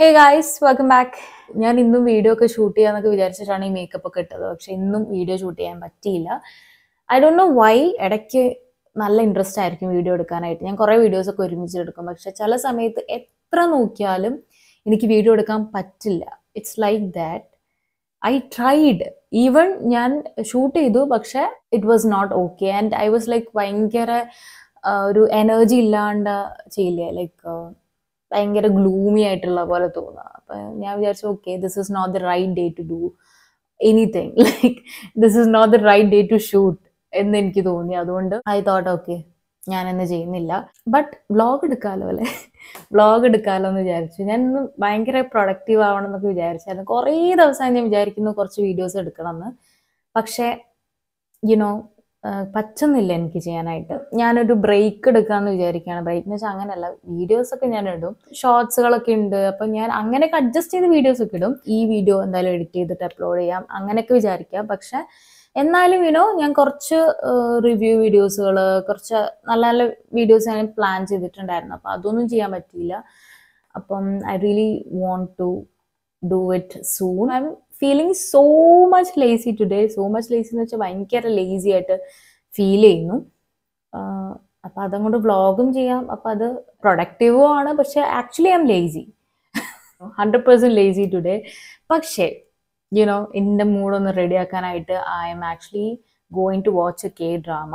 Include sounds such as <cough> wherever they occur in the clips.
Hey guys welcome back ഞാൻ ഇന്നും video ഒക്കെ ഷൂട്ട് ചെയ്യാന്നൊക്കെ വിചാരിച്ചിട്ടാണ് ഈ മേക്കപ്പ് ഒക്കെ ഇട്ടത്. പക്ഷെ ഇന്നും വീഡിയോ ഷൂട്ട് ചെയ്യാൻ പറ്റിയില്ല. ഐ ഡോണ്ട് നോ വൈ ഇടയ്ക്ക് നല്ല ഇൻട്രസ്റ്റ് ആയിരിക്കും വീഡിയോ എടുക്കാനായിട്ട്. ഞാൻ കുറേ വീഡിയോസ് ഒക്കെ ഒരുമിച്ച് എടുക്കും. പക്ഷെ ചില സമയത്ത് എത്ര നോക്കിയാലും എനിക്ക് വീഡിയോ എടുക്കാൻ പറ്റില്ല. It's like that I tried even ഞാൻ ഷൂട്ട് ചെയ്തു പക്ഷെ it was not okay and I was like ഭയങ്കര ഒരു എനർജി ഇല്ലാണ്ട് ചെയ്യില്ലേ? ലൈക്ക് ഭയങ്കര ഗ്ലൂമി ആയിട്ടുള്ള പോലെ തോന്നുക അപ്പൊ ഞാൻ വിചാരിച്ചു okay this is not the right day to do anything like this is not the right day to shoot എന്ന് എനിക്ക് തോന്നി. അതുകൊണ്ട് ഐ തോട്ട് ഓക്കെ ഞാനെന്ന് ചെയ്യുന്നില്ല. ബട്ട് വ്ളോഗ് എടുക്കാമല്ലോ അല്ലേ? വ്ളോഗ് എടുക്കാമല്ലോ എന്ന് വിചാരിച്ചു. ഞാൻ ഇന്ന് ഭയങ്കര പ്രൊഡക്റ്റീവ് ആവണം എന്നൊക്കെ വിചാരിച്ചായിരുന്നു. കുറേ ദിവസമായി ഞാൻ വിചാരിക്കുന്നു കുറച്ച് വീഡിയോസ് എടുക്കണം എന്ന് പക്ഷേ യുനോ പറ്റുന്നില്ല എനിക്ക് ചെയ്യാനായിട്ട്. ഞാനൊരു ബ്രേക്ക് എടുക്കാമെന്ന് വിചാരിക്കുകയാണ് ബ്രേക്ക് എന്ന് വെച്ചാൽ അങ്ങനെയല്ല വീഡിയോസ് ഒക്കെ ഞാൻ ഇടും. ഷോർട്സുകളൊക്കെ ഉണ്ട് അപ്പം ഞാൻ അങ്ങനെയൊക്കെ അഡ്ജസ്റ്റ് ചെയ്ത് വീഡിയോസ് ഒക്കെ ഇടും. ഈ വീഡിയോ എന്തായാലും എഡിറ്റ് ചെയ്തിട്ട് അപ്ലോഡ് ചെയ്യാം. അങ്ങനെയൊക്കെ വിചാരിക്കാം. പക്ഷെ എന്നാലും യുനോ ഞാൻ കുറച്ച് റിവ്യൂ വീഡിയോസുകൾ കുറച്ച് നല്ല നല്ല വീഡിയോസ് ഞാൻ പ്ലാൻ ചെയ്തിട്ടുണ്ടായിരുന്നു. അപ്പം അതൊന്നും ചെയ്യാൻ പറ്റിയില്ല. അപ്പം I really want to do it soon I am feeling so much lazy today so much lazy എന്ന് വെച്ചാൽ ഭയങ്കര ലേസി ആയിട്ട് ഫീൽ ചെയ്യുന്നു. അപ്പം അതങ്ങോട്ട് വ്ളോഗും ചെയ്യാം. അപ്പം അത് പ്രൊഡക്റ്റീവും ആണ്. പക്ഷെ actually I'm lazy hundred percent lazy today പക്ഷേ <laughs> യുനോ എന്റെ മൂഡൊന്ന് റെഡിയാക്കാനായിട്ട് I'm actually going to watch a K drama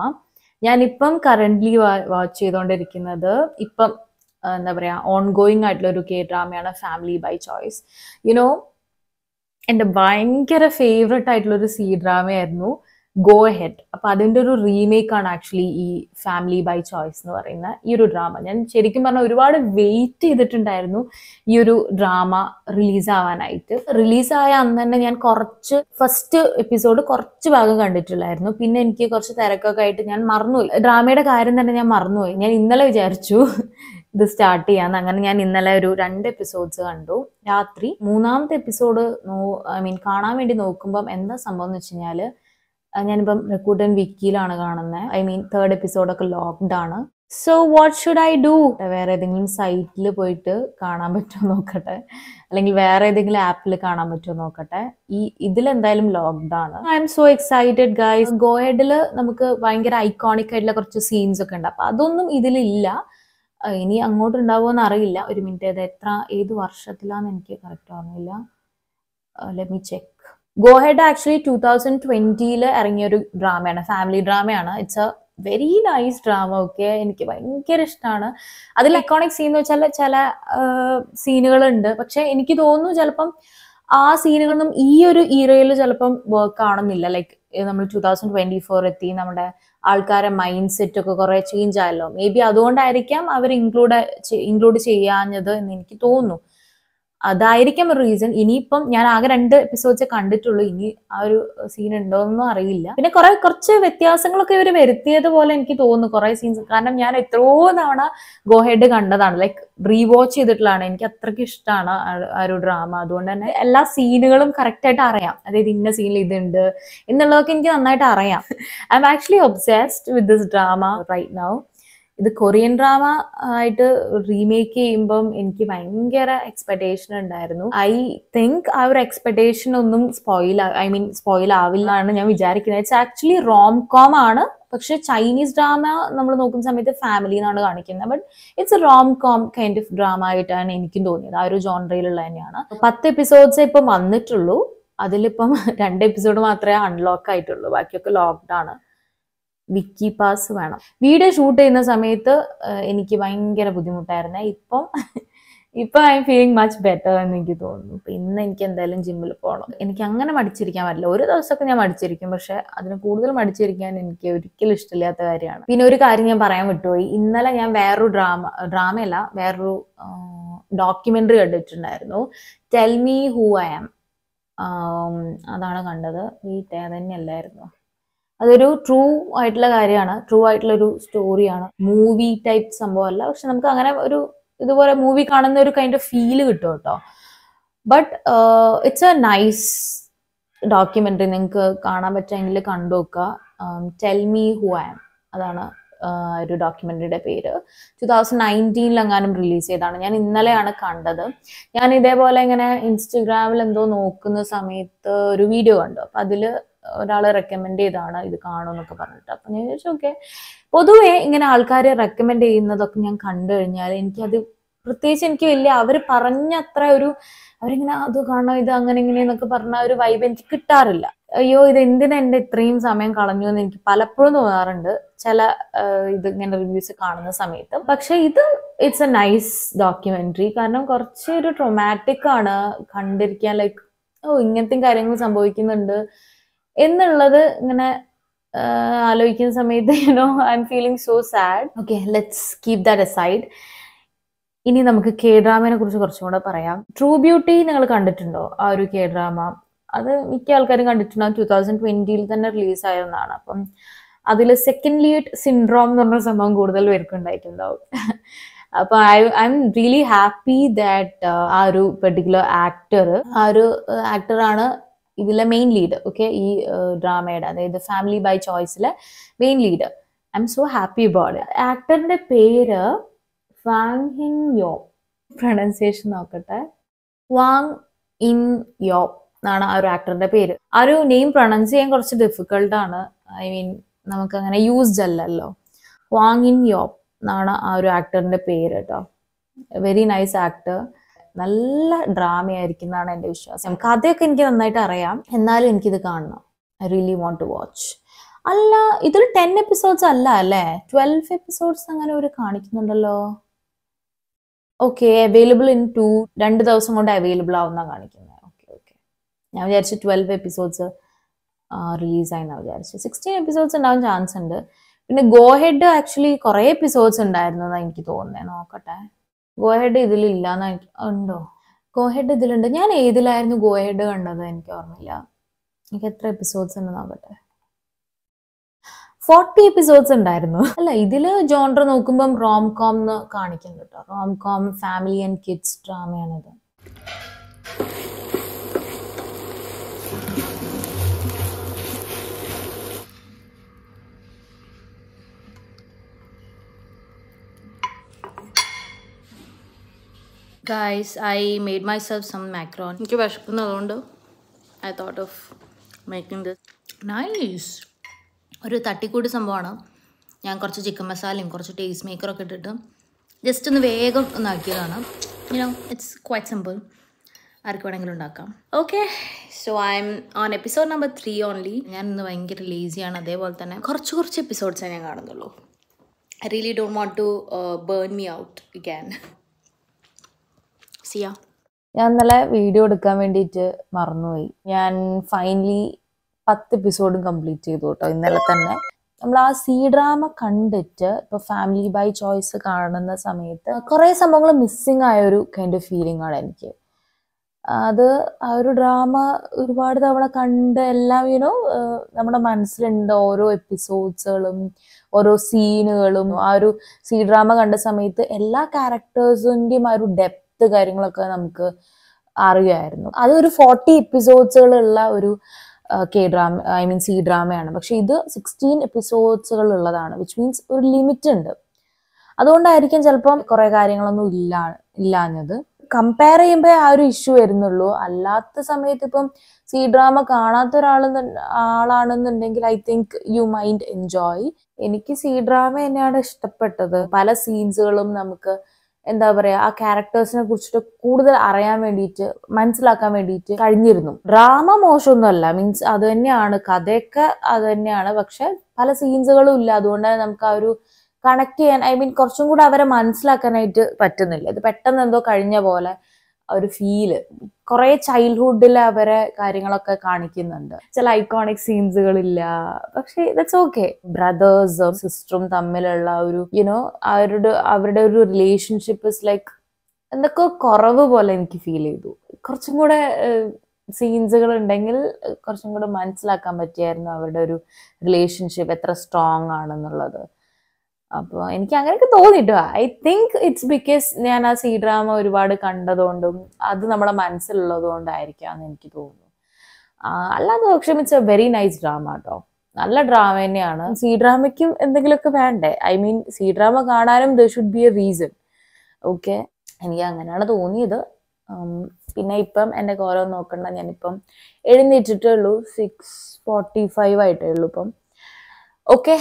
ഞാനിപ്പം കറന്റ്ലി വാച്ച് ചെയ്തുകൊണ്ടിരിക്കുന്നത് ഇപ്പം എന്താ പറയുക ഓൺ ഗോയിങ് ആയിട്ടുള്ള ഒരു K ഡ്രാമയാണ് Family by Choice you know എന്റെ ഭയങ്കര ഫേവററ്റ് ആയിട്ടുള്ളൊരു സി ഡ്രാമയായിരുന്നു ഗോ ഹെഡ് അപ്പൊ അതിന്റെ ഒരു റീമേക്ക് ആണ് ആക്ച്വലി ഈ ഫാമിലി ബൈ ചോയ്സ് എന്ന് പറയുന്ന ഈ ഒരു ഡ്രാമ ഞാൻ ശരിക്കും പറഞ്ഞ ഒരുപാട് വെയിറ്റ് ചെയ്തിട്ടുണ്ടായിരുന്നു ഈ ഒരു ഡ്രാമ റിലീസ് ആവാനായിട്ട്. റിലീസായ അന്ന് തന്നെ ഞാൻ കുറച്ച് ഫസ്റ്റ് എപ്പിസോഡ് കുറച്ച് ഭാഗം കണ്ടിട്ടുള്ളായിരുന്നു. പിന്നെ എനിക്ക് കുറച്ച് തിരക്കൊക്കെ ആയിട്ട് ഞാൻ മറന്നുപോയി. ഡ്രാമയുടെ കാര്യം തന്നെ ഞാൻ മറന്നുപോയി. ഞാൻ ഇന്നലെ വിചാരിച്ചു ഇത് സ്റ്റാർട്ട് ചെയ്യാന്ന്. അങ്ങനെ ഞാൻ ഇന്നലെ ഒരു രണ്ട് എപ്പിസോഡ്സ് കണ്ടു. രാത്രി മൂന്നാമത്തെ എപ്പിസോഡ് നോ ഐ മീൻ കാണാൻ വേണ്ടി നോക്കുമ്പം എന്താ സംഭവം എന്ന് വെച്ച് കഴിഞ്ഞാൽ അഹ് ഞാനിപ്പം റെക്കൂട്ടൻ വിക്കിയിലാണ് കാണുന്നത് ഐ മീൻ തേർഡ് എപ്പിസോഡൊക്കെ ലോക്ക്ഡ് ആണ്. So what should I do വേറെ ഏതെങ്കിലും സൈറ്റിൽ പോയിട്ട് കാണാൻ പറ്റുമോ നോക്കട്ടെ. അല്ലെങ്കിൽ വേറെ ഏതെങ്കിലും ആപ്പിൽ കാണാൻ പറ്റുമോ നോക്കട്ടെ. ഈ ഇതിലെന്തായാലും ആണ്. I'm so excited guys ഗോയഡിൽ നമുക്ക് ഭയങ്കര ഐക്കോണിക് ആയിട്ടുള്ള കുറച്ച് സീൻസ് ഒക്കെ ഉണ്ട്. അപ്പൊ അതൊന്നും ഇതിലില്ല. ഇനി അങ്ങോട്ട് ഉണ്ടാവുമോ അറിയില്ല. ഒരു മിനിറ്റ് അത് എത്ര ഏത് വർഷത്തിലാന്ന് എനിക്ക് കറക്റ്റ് ഓർമ്മയില്ല. Let me check go ahead actually two thousand ട്വന്റിയിൽ ഇറങ്ങിയ ഒരു ഡ്രാമയാണ് family ഡ്രാമയാണ് it's a very nice drama ഒക്കെ എനിക്ക് ഭയങ്കര ഇഷ്ടമാണ് അതിൽ ഐക്കോണിക് സീൻ എന്ന് വെച്ചാൽ ചില സീനുകളുണ്ട് പക്ഷെ എനിക്ക് തോന്നുന്നു ചിലപ്പം ആ സീനുകളൊന്നും ഈ ഒരു ഈറയിൽ ചിലപ്പം വർക്ക് ആവണമെന്നില്ല ലൈക്ക് നമ്മൾ ടൂ തൗസൻഡ് ട്വന്റി ഫോർ എത്തി നമ്മുടെ ആൾക്കാരെ മൈൻഡ് സെറ്റ് ഒക്കെ കുറെ ചേഞ്ച് ആയല്ലോ. മേ ബി അതുകൊണ്ടായിരിക്കാം അവർ ഇൻക്ലൂഡ് ഇൻക്ലൂഡ് ചെയ്യാഞ്ഞത് എന്ന് എനിക്ക് തോന്നുന്നു. അതായിരിക്കാം ഒരു റീസൺ ഇനിയിപ്പം ഞാൻ ആകെ രണ്ട് എപ്പിസോഡ്സ് കണ്ടിട്ടുള്ളൂ. ഇനി ആ ഒരു സീൻ ഉണ്ടോയെന്നും അറിയില്ല. പിന്നെ കുറെ കുറച്ച് വ്യത്യാസങ്ങളൊക്കെ ഇവർ വരുത്തിയത് പോലെ എനിക്ക് തോന്നുന്നു. കുറെ സീൻസ് കാരണം ഞാൻ എത്രയോ തവണ ഗോഹെഡ് കണ്ടതാണ്. ലൈക്ക് റീവാച്ച് ചെയ്തിട്ടുള്ളതാണ്. എനിക്ക് അത്രയ്ക്ക് ഇഷ്ടമാണ് ആ ഒരു ഡ്രാമ അതുകൊണ്ട് തന്നെ എല്ലാ സീനുകളും കറക്റ്റ് ആയിട്ട് അറിയാം. അതായത് ഇന്ന സീനിൽ ഇതുണ്ട് എന്നുള്ളതൊക്കെ എനിക്ക് നന്നായിട്ട് അറിയാം. I am actually obsessed with this drama right now ഇത് കൊറിയൻ ഡ്രാമ ആയിട്ട് റീമേക്ക് ചെയ്യുമ്പം എനിക്ക് ഭയങ്കര എക്സ്പെക്ടേഷൻ ഉണ്ടായിരുന്നു. ഐ തിങ്ക് ആ ഒരു എക്സ്പെക്ടേഷൻ ഒന്നും സ്പോയിൽ ഐ മീൻ സ്പോയിൽ ആവില്ല എന്നാണ് ഞാൻ വിചാരിക്കുന്നത്. ഇറ്റ്സ് ആക്ച്വലി റോം കോം ആണ്. പക്ഷെ ചൈനീസ് ഡ്രാമ നമ്മൾ നോക്കുന്ന സമയത്ത് ഫാമിലി എന്നാണ് കാണിക്കുന്നത്. But it's a rom com kind of drama ആയിട്ടാണ് എനിക്കും തോന്നിയത്. ആ ഒരു ജോൺറയിലുള്ള തന്നെയാണ്. പത്ത് എപ്പിസോഡ്സ് ഇപ്പം വന്നിട്ടുള്ളൂ. അതിലിപ്പം <laughs> രണ്ട് എപ്പിസോഡ് മാത്രമേ അൺലോക്ക് ആയിട്ടുള്ളൂ. ബാക്കിയൊക്കെ ലോക്ക്ഡ് ആണ്. വിക്കി പാസ് വേണം. വീഡിയോ ഷൂട്ട് ചെയ്യുന്ന സമയത്ത് എനിക്ക് ഭയങ്കര ബുദ്ധിമുട്ടായിരുന്നു. ഇപ്പം ഇപ്പൊ I M feeling much better എന്ന് എനിക്ക് തോന്നുന്നു. ഇന്ന് എനിക്ക് എന്തായാലും ജിമ്മിൽ പോകണം എനിക്ക് അങ്ങനെ മടിച്ചിരിക്കാൻ പറ്റില്ല. ഒരു ദിവസമൊക്കെ ഞാൻ മടിച്ചിരിക്കും. പക്ഷെ അതിന് കൂടുതൽ മടിച്ചിരിക്കാൻ എനിക്ക് ഒരിക്കലും ഇഷ്ടമില്ലാത്ത കാര്യമാണ്. പിന്നെ ഒരു കാര്യം ഞാൻ പറയാൻ വിട്ടുപോയി. ഇന്നലെ ഞാൻ വേറൊരു ഡ്രാമ ഡ്രാമയല്ല വേറൊരു ഡോക്യുമെന്ററി കണ്ടിട്ടുണ്ടായിരുന്നു. Tell me who I am അതാണ് കണ്ടത്. വീട്ടെ തന്നെയല്ലായിരുന്നു. അതൊരു ട്രൂ ആയിട്ടുള്ള കാര്യമാണ്. ട്രൂ ആയിട്ടുള്ള ഒരു സ്റ്റോറിയാണ് മൂവി ടൈപ്പ് സംഭവമല്ല. പക്ഷെ നമുക്ക് അങ്ങനെ ഒരു ഇതുപോലെ മൂവി കാണുന്ന ഒരു കൈൻഡ് ഓഫ് ഫീൽ കിട്ടും കേട്ടോ. But it's a nice documentary നിങ്ങൾക്ക് കാണാൻ പറ്റുമെങ്കിൽ കണ്ടു നോക്കുക. ടെൽ മീ ഹു ആം അതാണ് ഒരു ഡോക്യുമെന്ററിയുടെ പേര്. ടു തൗസൻഡ് നയന്റീനിലെങ്ങാനും റിലീസ് ചെയ്തതാണ്. ഞാൻ ഇന്നലെയാണ് കണ്ടത്. ഞാൻ ഇതേപോലെ ഇങ്ങനെ ഇൻസ്റ്റഗ്രാമിൽ എന്തോ നോക്കുന്ന സമയത്ത് ഒരു വീഡിയോ കണ്ടു. അപ്പം അതിൽ ഒരാൾ റെക്കമെൻഡ് ചെയ്താണ് ഇത് കാണുമെന്നൊക്കെ പറഞ്ഞിട്ട്. അപ്പൊ ഞാൻ ചോദിച്ചു ഓക്കെ പൊതുവെ ഇങ്ങനെ ആൾക്കാരെ റെക്കമെൻഡ് ചെയ്യുന്നതൊക്കെ ഞാൻ കണ്ടു കഴിഞ്ഞാൽ എനിക്കത് പ്രത്യേകിച്ച് എനിക്ക് വലിയ അവർ പറഞ്ഞത്ര ഒരു അവരിങ്ങനെ അത് കാണാം ഇത് അങ്ങനെ ഇങ്ങനെ എന്നൊക്കെ പറഞ്ഞ ഒരു വൈബ് എനിക്ക് കിട്ടാറില്ല. അയ്യോ ഇത് എന്തിനാ എന്റെ ഇത്രയും സമയം കളഞ്ഞു എന്ന് എനിക്ക് പലപ്പോഴും തോന്നാറുണ്ട്. ചില ഇത് ഇങ്ങനെ റിവ്യൂസ് കാണുന്ന സമയത്ത്. പക്ഷെ ഇത് ഇറ്റ്സ് എ നൈസ് ഡോക്യുമെന്ററി കാരണം കുറച്ച് ഒരു ട്രൊമാറ്റിക് ആണ് കണ്ടിരിക്കാൻ. ലൈക്ക് ഓ ഇങ്ങനത്തെ കാര്യങ്ങൾ സംഭവിക്കുന്നുണ്ട്. എന്നുള്ളത് ഇങ്ങനെ ആലോചിക്കുന്ന സമയത്ത് you know I'm feeling so sad okay let's keep that aside ഇനി നമുക്ക് കെ ഡ്രാമയെ കുറിച്ച് കുറച്ചും കൂടെ പറയാം. ട്രൂ ബ്യൂട്ടി നിങ്ങൾ കണ്ടിട്ടുണ്ടോ? ആ ഒരു കെ ഡ്രാമ അത് മിക്ക ആൾക്കാരും കണ്ടിട്ടുണ്ടോ. ടൂ തൗസൻഡ് ട്വന്റിയിൽ തന്നെ റിലീസ് ആയതാണ് അപ്പം അതിൽ സെക്കൻഡ് ലീഡ് സിൻഡ്രോം എന്ന് പറഞ്ഞ സംഭവം കൂടുതൽ പേർക്ക് ഉണ്ടായിട്ടുണ്ടാവും <laughs> അപ്പൊ I I'm really happy that ആ ഒരു പെർട്ടിക്കുലർ ആക്ടർ ആ ഒരു ആക്ടറാണ് ഇതിലെ മെയിൻ ലീഡ് ഓക്കെ ഈ ഡ്രാമയുടെ അതായത് family by ചോയ്സിലെ main lead I'm so happy about ആക്ടറിന്റെ പേര് വാങ് ഹിൻ യോ പ്രൊണൗൺസിയേഷൻ നോക്കട്ടെ. വാങ് ഇൻ യോ എന്നാണ് ആ ഒരു ആക്ടറിന്റെ പേര്. ആ ഒരു നെയിം പ്രൊണൗൺസ് ചെയ്യാൻ കുറച്ച് ഡിഫിക്കൾട്ടാണ് ഐ മീൻ നമുക്ക് അങ്ങനെ യൂസ്ഡ് അല്ലല്ലോ. വാങ് ഇൻ യോ എന്നാണ് ആ ഒരു ആക്ടറിന്റെ പേര് കേട്ടോ. വെരി നൈസ് ആക്ടർ നല്ല ഡ്രാമ ആയിരിക്കും എന്നാണ് എന്റെ വിശ്വാസം. കഥയൊക്കെ എനിക്ക് നന്നായിട്ട് അറിയാം. എന്നാലും എനിക്കിത് കാണണം. I really want to watch അല്ല ഇതൊരു ടെൻ എപ്പിസോഡ്സ് അല്ല അല്ലേ? ട്വൽവ് എപ്പിസോഡ്സ് അങ്ങനെ ഒരു കാണിക്കുന്നുണ്ടല്ലോ. ഓക്കെ അവൈലബിൾ ഇൻ ടു രണ്ട് ദിവസം കൊണ്ട് അവൈലബിൾ ആവുന്ന കാണിക്കുന്നത് ഓക്കെ ഓക്കെ ഞാൻ വിചാരിച്ചു ട്വൽവ് എപ്പിസോഡ്സ് റിലീസായി എന്നാണ് വിചാരിച്ചു. സിക്സ്റ്റീൻ എപ്പിസോഡ്സ് ഉണ്ടാവാൻ ചാൻസ് ഉണ്ട്. പിന്നെ ഗോ ഹെഡ് ആക്ച്വലി കുറേ എപ്പിസോഡ്സ് ഉണ്ടായിരുന്നു എന്നാണ് എനിക്ക് തോന്നുന്നത് നോക്കട്ടെ. ഗോ ഹെഡ് ഇതിലില്ല ഉണ്ടോ? ഗോഹെഡ് ഇതിലുണ്ട്. ഞാൻ ഏതിലായിരുന്നു ഗോഹെഡ് കണ്ടത് എനിക്ക് ഓർമ്മയില്ല. എനിക്ക് എത്ര എപ്പിസോഡ്സ് ഉണ്ട് നോക്കട്ടെ ഫോർട്ടി എപ്പിസോഡ്സ് ഉണ്ടായിരുന്നു. അല്ല ഇതിൽ ജോൺറ നോക്കുമ്പം റോം കോം എന്ന് കാണിക്കുന്നുണ്ട് കേട്ടോ rom com family and kids ഡ്രാമയാണിത് guys I made myself some macaron എനിക്ക് വിശക്കുന്നതുകൊണ്ട് I thought of making this nice ഒരു തട്ടിക്കൂടി സംഭവമാണ്. ഞാൻ കുറച്ച് ചിക്കൻ മസാലയും കുറച്ച് ടേസ്റ്റ് മേക്കറൊക്കെ ഇട്ടിട്ട് ജസ്റ്റ് ഒന്ന് വേഗം ഒന്നാക്കിയതാണ് you know it's quite simple ആർക്ക് വേണമെങ്കിലും ഉണ്ടാക്കാം. Okay so I'm on episode number three only ഞാൻ ഇന്ന് ഭയങ്കര ലേസിയാണ് അതേപോലെ തന്നെ കുറച്ച് കുറച്ച് എപ്പിസോഡ്സേ ഞാൻ കാണുന്നുള്ളൂ. I really don't want to burn me out ഇഗാൻ സിയാ ഞാൻ ഇന്നലെ വീഡിയോ എടുക്കാൻ വേണ്ടിയിട്ട് മറന്നുപോയി. ഞാൻ ഫൈനലി പത്ത് എപ്പിസോഡും കംപ്ലീറ്റ് ചെയ്തു കേട്ടോ ഇന്നലെ തന്നെ. നമ്മൾ ആ സി ഡ്രാമ കണ്ടിട്ട് ഇപ്പൊ ഫാമിലി ബൈ ചോയ്സ് കാണുന്ന സമയത്ത് കുറെ സംഭവങ്ങൾ മിസ്സിങ് ആയ ഒരു കൈൻഡ് ഓഫ് ഫീലിംഗ് ആണ് എനിക്ക്. അത് ആ ഒരു ഡ്രാമ ഒരുപാട് തവണ കണ്ട് എല്ലാം യുനോ നമ്മുടെ മനസ്സിലുണ്ട് ഓരോ എപ്പിസോഡ്സുകളും ഓരോ സീനുകളും ആ ഒരു സി ഡ്രാമ കണ്ട സമയത്ത് എല്ലാ ക്യാരക്ടേഴ്സിന്റെയും ആ ഒരു ഡെപ്ത് കാര്യങ്ങളൊക്കെ നമുക്ക് അറിയുമായിരുന്നു. അതൊരു ഫോർട്ടി എപ്പിസോഡ്സുകളുള്ള ഒരു K drama I mean C ഡ്രാമയാണ് പക്ഷെ ഇത് സിക്സ്റ്റീൻ എപ്പിസോഡ്സുകൾ ഉള്ളതാണ് വിച്ച് മീൻസ് ഒരു ലിമിറ്റ് ഉണ്ട് അതുകൊണ്ടായിരിക്കും ചിലപ്പം കുറെ കാര്യങ്ങളൊന്നും ഇല്ല ഇല്ലാഞ്ഞത്. കമ്പയർ ചെയ്യുമ്പോൾ ആ ഒരു ഇഷ്യൂ വരുന്നുള്ളൂ. അല്ലാത്ത സമയത്ത് ഇപ്പം സി ഡ്രാമ കാണാത്ത ഒരാൾ ആളാണെന്നുണ്ടെങ്കിൽ I think you mind enjoy എനിക്ക് സി ഡ്രാമ തന്നെയാണ് ഇഷ്ടപ്പെട്ടത്. പല സീൻസുകളും നമുക്ക് എന്താ പറയാ ആ ക്യാരക്ടേഴ്സിനെ കുറിച്ചിട്ട് കൂടുതൽ അറിയാൻ വേണ്ടിയിട്ട് മനസ്സിലാക്കാൻ വേണ്ടിയിട്ട് കഴിഞ്ഞിരുന്നു. ഡ്രാമ മോശമൊന്നുമല്ല. മീൻസ് അത് തന്നെയാണ്. കഥയൊക്കെ അത് തന്നെയാണ്. പക്ഷെ പല സീൻസുകളും ഇല്ല. അതുകൊണ്ട് നമുക്ക് ആ ഒരു കണക്ട് ചെയ്യാൻ ഐ മീൻ കുറച്ചും കൂടെ അവരെ മനസ്സിലാക്കാനായിട്ട് പറ്റുന്നില്ല. ഇത് പെട്ടെന്ന് എന്തോ കഴിഞ്ഞ പോലെ ഒരു ഫീൽ കുറെ ചൈൽഡ്ഹുഡിൽ അവരെ കാര്യങ്ങളൊക്കെ കാണിക്കുന്നുണ്ട്. ചില ഐക്കോണിക് സീൻസുകളില്ല പക്ഷെ ദറ്റ്സ് ഓക്കെ ബ്രദേഴ്സും സിസ്റ്ററും തമ്മിലുള്ള ഒരു യുനോ അവരുടെ അവരുടെ ഒരു റിലേഷൻഷിപ്പ് ഇസ് ലൈക്ക് എന്തൊക്കെ കുറവ് പോലെ എനിക്ക് ഫീൽ ചെയ്തു. കുറച്ചും കൂടെ സീൻസുകൾ ഉണ്ടെങ്കിൽ കുറച്ചും കൂടെ മനസ്സിലാക്കാൻ പറ്റിയായിരുന്നു അവരുടെ ഒരു റിലേഷൻഷിപ്പ് എത്ര സ്ട്രോങ് ആണെന്നുള്ളത്. അപ്പോൾ എനിക്ക് അങ്ങനെയൊക്കെ തോന്നിട്ടോ ഐ തിങ്ക് ഇറ്റ്സ് ബിക്കോസ് ഞാൻ ആ സി ഡ്രാമ ഒരുപാട് കണ്ടതുകൊണ്ടും അത് നമ്മുടെ മനസ്സിലുള്ളത് കൊണ്ടായിരിക്കാം എന്ന് എനിക്ക് തോന്നുന്നു. അല്ലാതെ പക്ഷേ it's a very nice drama കേട്ടോ നല്ല ഡ്രാമ തന്നെയാണ്. സി ഡ്രാമയ്ക്കും എന്തെങ്കിലുമൊക്കെ വേണ്ടേ? ഐ മീൻ സി ഡ്രാമ കാണാനും there should be a reason okay എനിക്ക് അങ്ങനെയാണ് തോന്നിയത് പിന്നെ ഇപ്പം എന്റെ കോലം നോക്കണ്ട ഞാനിപ്പം എഴുന്നേറ്റിട്ടേ ഉള്ളൂ. സിക്സ് ഫോർട്ടി ഫൈവ് ആയിട്ടേ ഉള്ളൂ ഇപ്പം. ഓക്കെ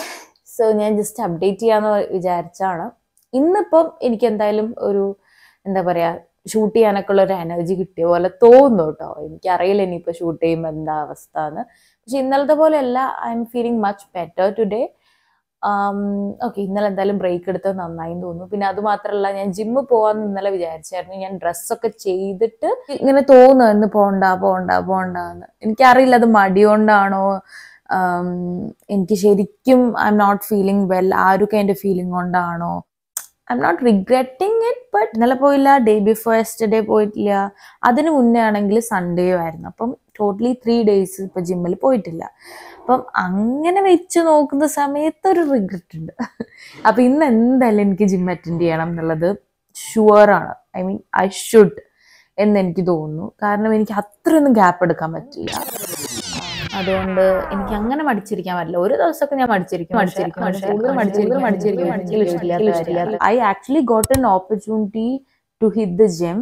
സോ ഞാൻ ജസ്റ്റ് അപ്ഡേറ്റ് ചെയ്യാന്ന് വിചാരിച്ചാണ്. ഇന്നിപ്പം എനിക്ക് എന്തായാലും ഒരു എന്താ പറയാ ഷൂട്ട് ചെയ്യാനൊക്കെ ഉള്ള ഒരു എനർജി കിട്ടിയ പോലെ തോന്നുന്നു കേട്ടോ. എനിക്കറിയില്ല ഇനിയിപ്പോൾ ഷൂട്ട് ചെയ്യുമ്പോൾ എന്താ അവസ്ഥ എന്ന് പക്ഷെ ഇന്നലത്തെ പോലെയല്ല I'm feeling much better today okay ഇന്നലെ എന്തായാലും ബ്രേക്ക് എടുത്തത് നന്നായി തോന്നുന്നു. പിന്നെ അത് മാത്രമല്ല ഞാൻ ജിമ്മിൽ പോവാന്ന് ഇന്നലെ വിചാരിച്ചായിരുന്നു. ഞാൻ ഡ്രസ്സൊക്കെ ചെയ്തിട്ട് ഇങ്ങനെ തോന്നുന്നു ഇന്ന് പോണ്ട പോണ്ട പോകണ്ടെന്ന് എനിക്കറിയില്ല അത് മടി കൊണ്ടാണോ ആം, എനിക്ക് ശരിക്കും I'm not feeling well ആ ഒരു ഫീലിംഗ് കൊണ്ടാണോ? I'm not regretting it but ഇന്നലെ പോയില്ല ഡേ ബിഫോർ യെസ്റ്റർഡേ പോയിട്ടില്ല. അതിന് മുന്നേ ആണെങ്കിൽ സൺഡേ ആയിരുന്നു. അപ്പം ടോട്ടലി ത്രീ ഡേയ്സ് ഇപ്പൊ ജിമ്മിൽ പോയിട്ടില്ല. അപ്പം അങ്ങനെ വെച്ച് നോക്കുന്ന സമയത്ത് ഒരു റിഗ്രറ്റ് ഉണ്ട്. അപ്പൊ ഇന്ന് എന്തായാലും എനിക്ക് ജിം അറ്റൻഡ് ചെയ്യണം എന്നുള്ളത് ഷുവർ ആണ്. ഐ മീൻ ഐ ഷുഡ് എന്ന് എനിക്ക് തോന്നുന്നു. കാരണം എനിക്ക് അത്രയൊന്നും ഗ്യാപ്പ് എടുക്കാൻ പറ്റില്ല. അതുകൊണ്ട് എനിക്ക് അങ്ങനെ മടിച്ചിരിക്കാൻ പറ്റില്ല. ഒരു ദിവസമൊക്കെ ഞാൻ മടിച്ചിരിക്കും. മടിച്ചിരിക്കും. പക്ഷേ കൂടുതൽ മടിച്ചിരിക്കും. മടിച്ചിരിക്കും. I actually got an opportunity to hit the gym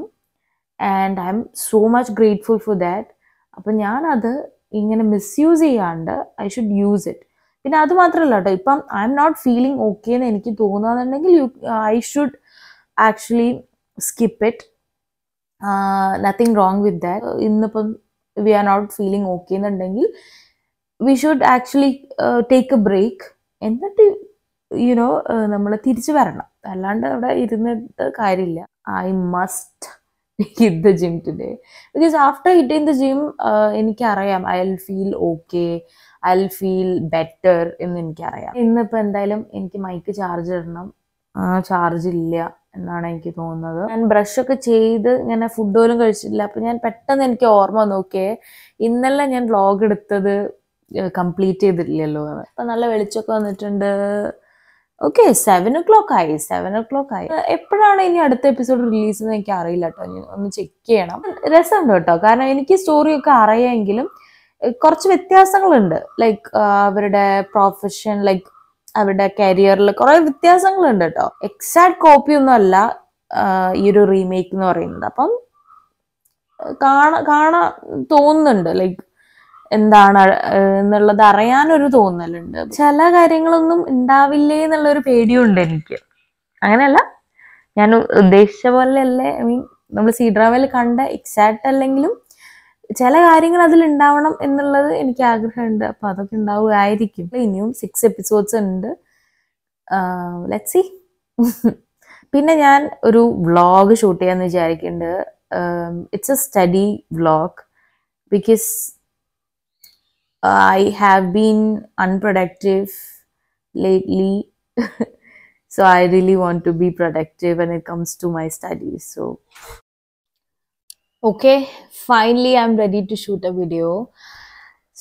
and I'm so much grateful for that അപ്പം ഞാനത് ഇങ്ങനെ മിസ്യൂസ് ചെയ്യാണ്ട് ഐ ഷുഡ് യൂസ് ഇറ്റ് പിന്നെ അത് മാത്രമല്ല കേട്ടോ ഇപ്പം I'm not feeling okay എന്ന് എനിക്ക് തോന്നുകയാണെന്നുണ്ടെങ്കിൽ you I should actually skip it nothing wrong with that ഇന്നിപ്പം we are not feeling okay എന്നുണ്ടെങ്കിൽ we should actually take a break എന്നിട്ട് യുനോ നമ്മൾ തിരിച്ചു വരണം. അല്ലാണ്ട് അവിടെ ഇരുന്നിട്ട് കാര്യമില്ല. I must hit the gym today because after hitting the gym എനിക്കറിയാം I will feel okay I will feel better എന്ന് എനിക്കറിയാം. ഇന്നിപ്പോൾ എന്തായാലും എനിക്ക് മൈക്ക് ചാർജ് ഇടണം. ചാർജ് ഇല്ല. എന്നാണ് എനിക്ക് തോന്നുന്നത്. ഞാൻ ബ്രഷ് ഒക്കെ ചെയ്ത് ഇങ്ങനെ ഫുഡ് പോലും കഴിച്ചിട്ടില്ല. അപ്പൊ ഞാൻ പെട്ടെന്ന് എനിക്ക് ഓർമ്മ നോക്കിയേ ഇന്നലെ ഞാൻ വ്ളോഗ് എടുത്തത് കംപ്ലീറ്റ് ചെയ്തിട്ടില്ലല്ലോ. അപ്പൊ നല്ല വെളിച്ചൊക്കെ വന്നിട്ടുണ്ട്. ഓക്കെ സെവൻ ഒ ക്ലോക്ക് ആയി. സെവൻ ഒ ക്ലോക്ക് ആയി എപ്പോഴാണ് ഇനി അടുത്ത എപ്പിസോഡ് റിലീസ് എന്ന് എനിക്ക് അറിയില്ല കേട്ടോ ഒന്ന് ചെക്ക് ചെയ്യണം. രസമുണ്ട് കേട്ടോ കാരണം എനിക്ക് സ്റ്റോറിയൊക്കെ അറിയാമെങ്കിലും കുറച്ച് വ്യത്യാസങ്ങളുണ്ട്. ലൈക്ക് അവരുടെ പ്രൊഫഷൻ ലൈക്ക് അവരുടെ കരിയറിൽ കുറെ വ്യത്യാസങ്ങളുണ്ട് കേട്ടോ എക്സാക്ട് കോപ്പി ഒന്നും അല്ല ഈ ഒരു റീമേക്ക് എന്ന് പറയുന്നത്. അപ്പം കാണ കാണാ തോന്നുന്നുണ്ട്. ലൈക്ക് എന്താണ് എന്നുള്ളത് അറിയാനൊരു തോന്നലുണ്ട്. ചില കാര്യങ്ങളൊന്നും ഉണ്ടാവില്ലേ എന്നുള്ളൊരു പേടിയുണ്ട് എനിക്ക്. അങ്ങനെയല്ല ഞാൻ ഉദ്ദേശിച്ച പോലെ അല്ലേ ഐ മീൻ നമ്മൾ സി ഡ്രാമയിൽ കണ്ട എക്സാക്ട് അല്ലെങ്കിലും ചില കാര്യങ്ങൾ അതിൽ ഉണ്ടാവണം എന്നുള്ളത് എനിക്ക് ആഗ്രഹമുണ്ട്. അപ്പൊ അതൊക്കെ ഉണ്ടാവുമായിരിക്കും. ഇനിയും സിക്സ് എപ്പിസോഡ്സ് ഉണ്ട്. ലെറ്റ് സി <laughs> പിന്നെ ഞാൻ ഒരു വ്ളോഗ് ഷൂട്ട് ചെയ്യാന്ന് വിചാരിക്കുന്നുണ്ട്. It's a study vlog because I have been unproductive lately so I really want to be productive when it comes to my studies so okay I'm ready to shoot a video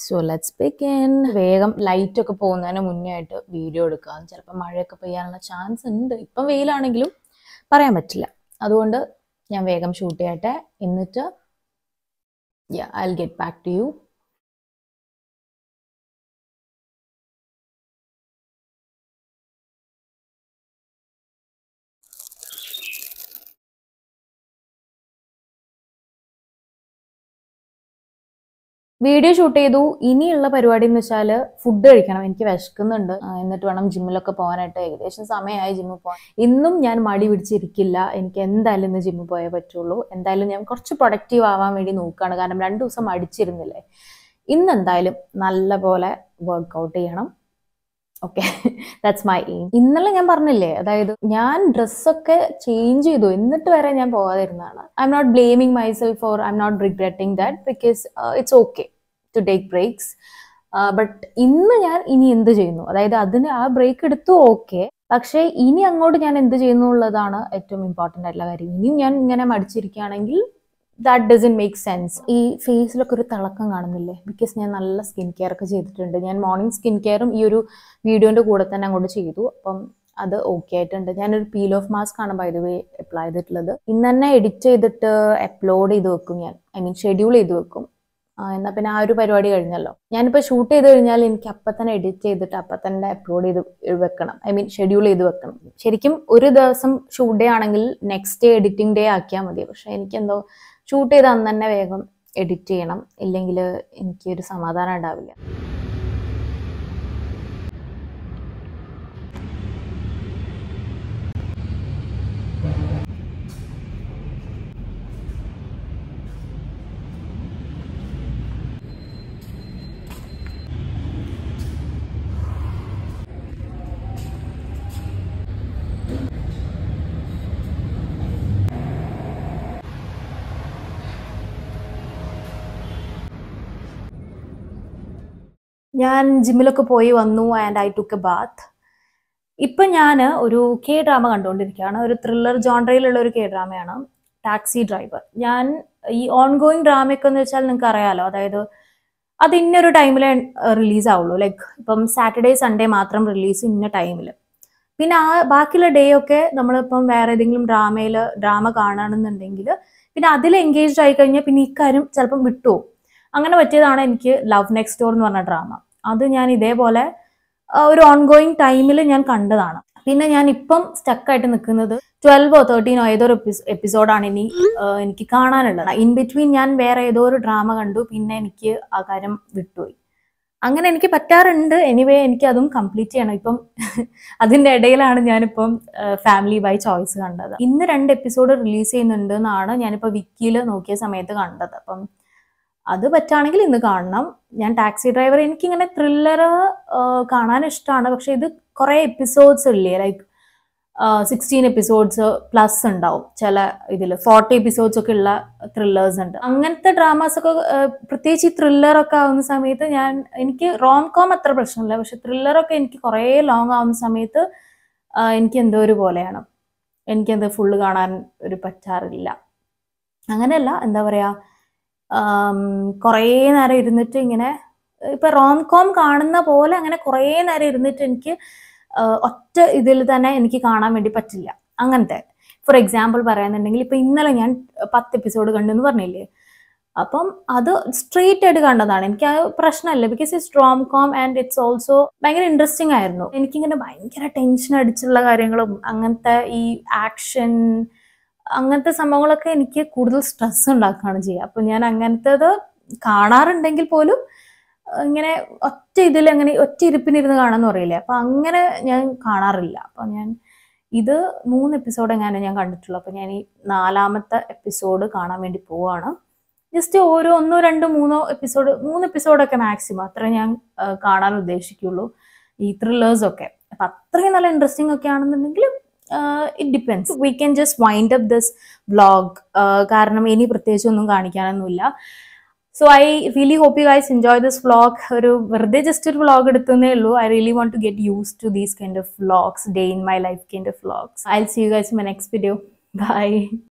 so let's begin വേഗം light ഒക്കെ പോകുന്നതിന് മുന്നേ ആയിട്ട് video എടുക്കാം. ചിലപ്പോൾ മഴയൊക്കെ പെയ്യാനുള്ള chance ഉണ്ട്. ഇപ്പം വെയിലാണെങ്കിലും പറയാൻ പറ്റില്ല. അതുകൊണ്ട് ഞാൻ വേഗം ഷൂട്ട് ചെയ്യട്ടെ. എന്നിട്ട് I get back to you video shoot ചെയ്തു. ഇനിയുള്ള പരിപാടി എന്ന് വെച്ചാൽ ഫുഡ് കഴിക്കണം. എനിക്ക് വിശക്കുന്നുണ്ട്. എന്നിട്ട് വേണം ജിമ്മിലൊക്കെ പോകാനായിട്ട്. ഏകദേശം സമയമായി ജിമ്മിൽ പോകാൻ. ഇന്നും ഞാൻ മടി പിടിച്ചിരിക്കില്ല. എനിക്ക് എന്തായാലും ഇന്ന് ജിമ്മിൽ പോയേ പറ്റുള്ളൂ. എന്തായാലും ഞാൻ കുറച്ച് പ്രൊഡക്റ്റീവ് ആവാൻ വേണ്ടി നോക്കുകയാണ്. കാരണം രണ്ടു ദിവസം മടിച്ചിരുന്നില്ലേ? ഇന്ന് എന്തായാലും നല്ല പോലെ വർക്ക്ഔട്ട് ചെയ്യണം. ഓക്കെ ദാറ്റ്സ് മൈ എയിം ഇന്നലെ ഞാൻ പറഞ്ഞില്ലേ അതായത് ഞാൻ ഡ്രസ്സൊക്കെ ചേഞ്ച് ചെയ്തു. എന്നിട്ട് വരെ ഞാൻ പോകാതിരുന്നതാണ്. I'm not blaming myself for I'm not regretting that because it's okay to take breaks but ഇന്ന് ഞാൻ ഇനി എന്ത് ചെയ്യുന്നു? അതായത് അതിന് ആ ബ്രേക്ക് എടുത്തു ഓക്കെ പക്ഷേ ഇനി അങ്ങോട്ട് ഞാൻ എന്ത് ചെയ്യുന്നു എന്നുള്ളതാണ് ഏറ്റവും ഇമ്പോർട്ടന്റ് ആയിട്ടുള്ള കാര്യം. ഇനിയും ഞാൻ ഇങ്ങനെ മടിച്ചിരിക്കുകയാണെങ്കിൽ ദാറ്റ് ഡസൻ മേക്ക് സെൻസ് ഈ ഫേസിലൊക്കെ ഒരു തിളക്കം കാണുന്നില്ലേ? ബിക്കോസ് ഞാൻ നല്ല സ്കിൻ കെയർ ഒക്കെ ചെയ്തിട്ടുണ്ട്. ഞാൻ മോർണിംഗ് സ്കിൻ കെയറും ഈ ഒരു വീഡിയോന്റെ കൂടെ തന്നെ അങ്ങോട്ട് ചെയ്തു. അപ്പം അത് ഓക്കെ ആയിട്ടുണ്ട്. ഞാനൊരു പീൽ ഓഫ് മാസ്ക് ആണ് ബൈ ദ വേ അപ്ലൈ ചെയ്തിട്ടുള്ളത്. ഇന്ന് തന്നെ എഡിറ്റ് ചെയ്തിട്ട് അപ്ലോഡ് ചെയ്ത് വെക്കും ഞാൻ. ഐ മീൻ ഷെഡ്യൂൾ ചെയ്ത് വെക്കും. എന്നാൽ എന്നാ പിന്നെ ആ ഒരു പരിപാടി കഴിഞ്ഞല്ലോ. ഞാനിപ്പോൾ ഷൂട്ട് ചെയ്ത് കഴിഞ്ഞാൽ എനിക്ക് അപ്പം തന്നെ എഡിറ്റ് ചെയ്തിട്ട് അപ്പം തന്നെ അപ്ലോഡ് ചെയ്ത് വെക്കണം. ഐ മീൻ ഷെഡ്യൂൾ ചെയ്ത് വെക്കണം. ശരിക്കും ഒരു ദിവസം ഷൂട്ട് ഡേ ആണെങ്കിൽ നെക്സ്റ്റ് ഡേ എഡിറ്റിംഗ് ഡേ ആക്കിയാൽ മതി. പക്ഷെ എനിക്കെന്തോ ഷൂട്ട് ചെയ്ത് അന്ന് തന്നെ വേഗം എഡിറ്റ് ചെയ്യണം. ഇല്ലെങ്കിൽ എനിക്കൊരു സമാധാനം ഉണ്ടാവില്ല. ഞാൻ ജിമ്മിലൊക്കെ പോയി വന്നു and I took a bath ഇപ്പം ഞാൻ ഒരു കെ ഡ്രാമ കണ്ടുകൊണ്ടിരിക്കുകയാണ്. ഒരു ത്രില്ലർ ജോൺറയിലുള്ള ഒരു കെ ഡ്രാമയാണ് ടാക്സി ഡ്രൈവർ ഞാൻ ഈ ഓൺ ഗോയിങ് ഡ്രാമയൊക്കെ എന്ന് വെച്ചാൽ നിങ്ങൾക്ക് അറിയാലോ. അതായത് അത് ഇന്നൊരു ടൈമിൽ റിലീസ് ആവുള്ളൂ. ലൈക്ക് ഇപ്പം സാറ്റർഡേ സൺഡേ മാത്രം റിലീസ് ഇന്ന ടൈമിൽ പിന്നെ ആ ബാക്കിയുള്ള ഡേ ഒക്കെ നമ്മളിപ്പം വേറെ ഏതെങ്കിലും ഡ്രാമയിൽ ഡ്രാമ കാണണമെന്നുണ്ടെങ്കിൽ പിന്നെ അതിൽ എൻഗേജ് ആയി കഴിഞ്ഞാൽ പിന്നെ ഇക്കാര്യം ചിലപ്പം വിട്ടുപോകും. അങ്ങനെ പറ്റിയതാണ് എനിക്ക് ലവ് നെക്സ്റ്റ് ഡോർ എന്ന് പറഞ്ഞ ഡ്രാമ അത് ഞാൻ ഇതേപോലെ ഒരു ഓൺഗോയിങ് ടൈമിൽ ഞാൻ കണ്ടതാണ്. പിന്നെ ഞാൻ ഇപ്പം സ്റ്റക്കായിട്ട് നിൽക്കുന്നത് ട്വൽവോ തേർട്ടീനോ ഏതോ ഒരു എപ്പിസോഡാണ് ഇനി എനിക്ക് കാണാനുള്ളത്. ഇൻ ബിറ്റ്വീൻ ഞാൻ വേറെ ഏതോ ഒരു ഡ്രാമ കണ്ടു പിന്നെ എനിക്ക് ആ കാര്യം വിട്ടുപോയി. അങ്ങനെ എനിക്ക് പറ്റാറുണ്ട്. എനിവേ എനിക്ക് അതും കംപ്ലീറ്റ് ചെയ്യണം. ഇപ്പം <laughs> അതിന്റെ ഇടയിലാണ് ഞാനിപ്പം ഫാമിലി ബൈ ചോയ്സ് കണ്ടത്. ഇന്ന് രണ്ട് എപ്പിസോഡ് റിലീസ് ചെയ്യുന്നുണ്ട് എന്നാണ് ഞാനിപ്പോൾ വിക്കിയിൽ നോക്കിയ സമയത്ത് കണ്ടത്. അപ്പം അത് പറ്റുകയാണെങ്കിൽ ഇന്ന് കാണണം. ഞാൻ ടാക്സി ഡ്രൈവർ എനിക്കിങ്ങനെ ത്രില്ലർ കാണാൻ ഇഷ്ടമാണ് പക്ഷെ ഇത് കുറേ എപ്പിസോഡ്സ് ഇല്ലേ? ലൈക്ക് സിക്സ്റ്റീൻ എപ്പിസോഡ്സ് പ്ലസ് ഉണ്ടാവും. ചില ഇതിൽ ഫോർട്ടി എപ്പിസോഡ്സ് ഒക്കെ ഉള്ള ത്രില്ലേഴ്സ് ഉണ്ട്. അങ്ങനത്തെ ഡ്രാമാസ് ഒക്കെ പ്രത്യേകിച്ച് ഈ ത്രില്ലർ ഒക്കെ ആവുന്ന സമയത്ത് ഞാൻ എനിക്ക് റോം കോം അത്ര പ്രശ്നമില്ല. പക്ഷെ ത്രില്ലറൊക്കെ എനിക്ക് കുറേ ലോങ് ആവുന്ന സമയത്ത് എനിക്ക് എന്തോ ഒരു പോലെയാണ്. എനിക്കെന്ത് ഫുള്ള് കാണാൻ ഒരു പറ്റാറില്ല. അങ്ങനെയല്ല എന്താ പറയാ ആം, കുറേ നേരം ഇരുന്നിട്ട് ഇങ്ങനെ ഇപ്പൊ റോം കോം കാണുന്ന പോലെ അങ്ങനെ കുറേ നേരം ഇരുന്നിട്ട് എനിക്ക് ഒറ്റ ഇതിൽ തന്നെ എനിക്ക് കാണാൻ വേണ്ടി പറ്റില്ല. അങ്ങനത്തെ. ഫോർ എക്സാമ്പിൾ പറയാന്നുണ്ടെങ്കിൽ ഇപ്പൊ ഇന്നലെ ഞാൻ പത്ത് എപ്പിസോഡ് കണ്ടെന്ന് പറഞ്ഞില്ലേ? അപ്പം അത് സ്ട്രെയിറ്റ് ആയിട്ട് കണ്ടതാണ്. എനിക്ക് ആ പ്രശ്നമല്ല. Because it's rom com and it's also ഭയങ്കര ഇൻട്രസ്റ്റിംഗ് ആയിരുന്നു. എനിക്കിങ്ങനെ ഭയങ്കര ടെൻഷൻ അടിച്ചുള്ള കാര്യങ്ങളും അങ്ങനത്തെ ഈ ആക്ഷൻ അങ്ങനത്തെ സംഭവങ്ങളൊക്കെ എനിക്ക് കൂടുതൽ സ്ട്രെസ് ഉണ്ടാക്കുകയാണ് ചെയ്യുക. അപ്പം ഞാൻ അങ്ങനത്തേത് കാണാറുണ്ടെങ്കിൽ പോലും ഇങ്ങനെ ഒറ്റ ഇതിൽ അങ്ങനെ ഒറ്റ ഇരിപ്പിനിരുന്ന് കാണാന്ന് പറയില്ലേ? അപ്പൊ അങ്ങനെ ഞാൻ കാണാറില്ല. അപ്പൊ ഞാൻ ഇത് മൂന്ന് എപ്പിസോഡ് എങ്ങനെ ഞാൻ കണ്ടിട്ടുള്ളൂ. അപ്പൊ ഞാൻ ഈ നാലാമത്തെ എപ്പിസോഡ് കാണാൻ വേണ്ടി പോവാണ്. ജസ്റ്റ് ഓരോ ഒന്നോ രണ്ടോ മൂന്നോ എപ്പിസോഡ് മൂന്ന് എപ്പിസോഡൊക്കെ മാക്സിമം അത്രേ ഞാൻ കാണാൻ ഉദ്ദേശിക്കുള്ളൂ. ഈ ത്രില്ലേഴ്സ് ഒക്കെ. അപ്പൊ അത്രയും നല്ല ഇൻട്രസ്റ്റിംഗ് ഒക്കെ ആണെന്നുണ്ടെങ്കിൽ it depends we can just wind up this vlog കാരണം ഇനി പ്രത്യേകിച്ച് ഒന്നും കാണിക്കാനൊന്നുമില്ല. So I really hope you guys enjoy this vlog ഒരു വെറുതെ ജസ്റ്റ് ഒരു വ്ളോഗ് എടുത്തതേ ഉള്ളൂ. I really want to get use to these kind of vlogs day in my life kind of vlogs I see you guys my next video bye